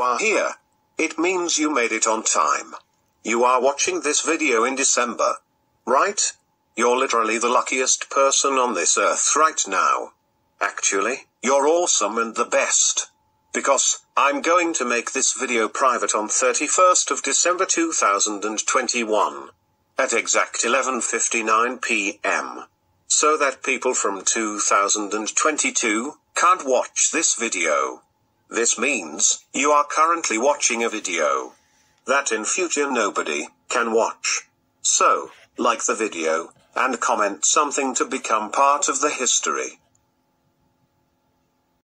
you are here. It means you made it on time. You are watching this video in December. Right? You're literally the luckiest person on this earth right now. Actually, you're awesome and the best. Because, I'm going to make this video private on 31st of December 2021. At exact 11.59 pm. So that people from 2022 can't watch this video. This means, you are currently watching a video that in future nobody can watch. So, like the video, and comment something to become part of the history.